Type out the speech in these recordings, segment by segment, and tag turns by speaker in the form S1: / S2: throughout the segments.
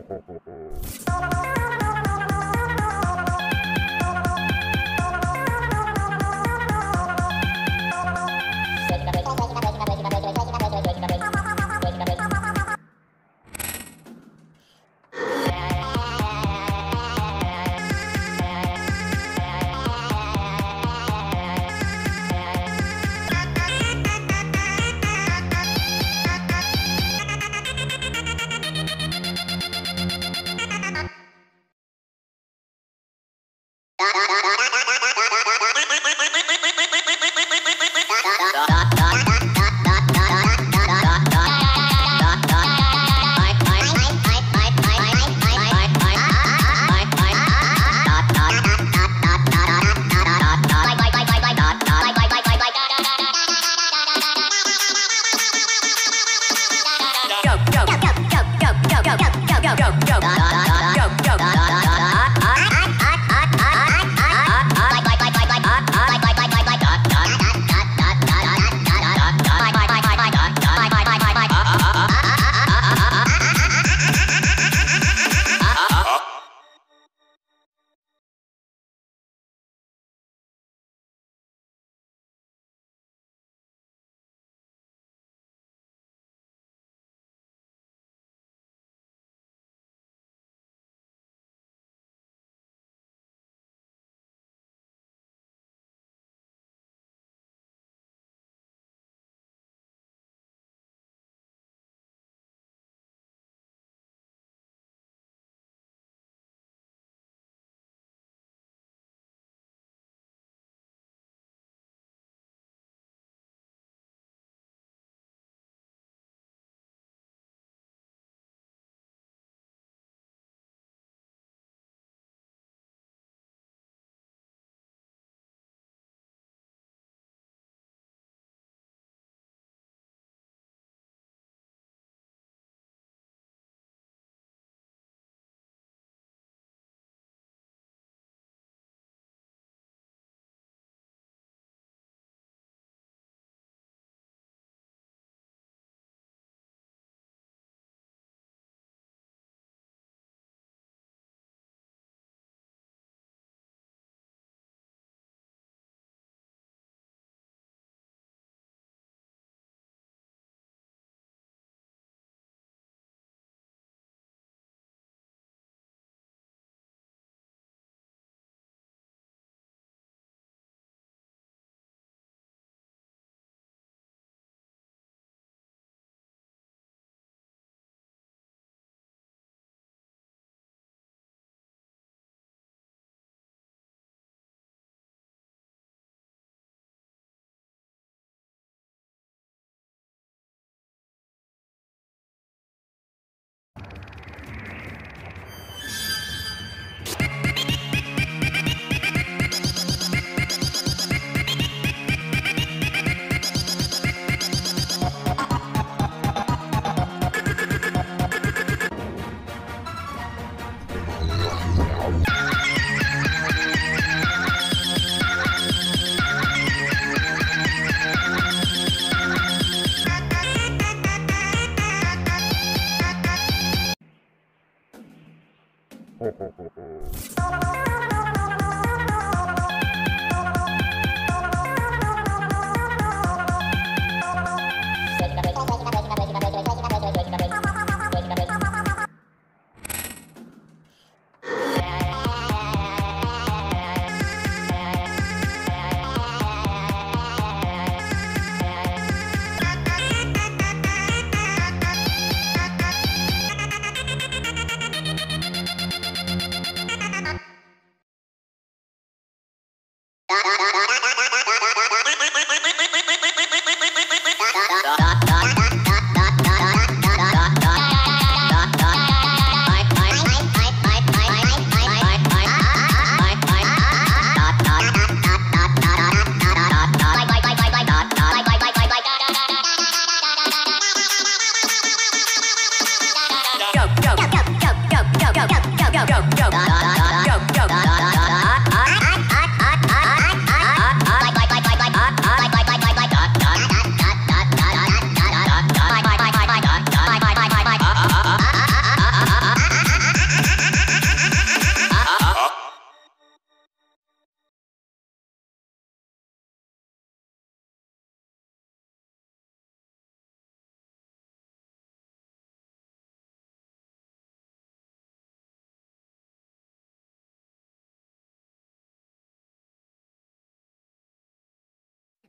S1: ほほほほ。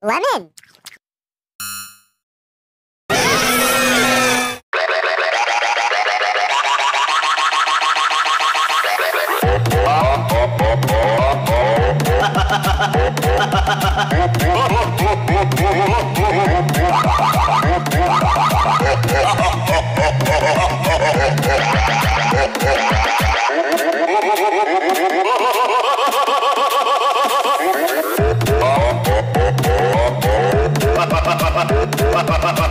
S2: Lemon. Bye-bye.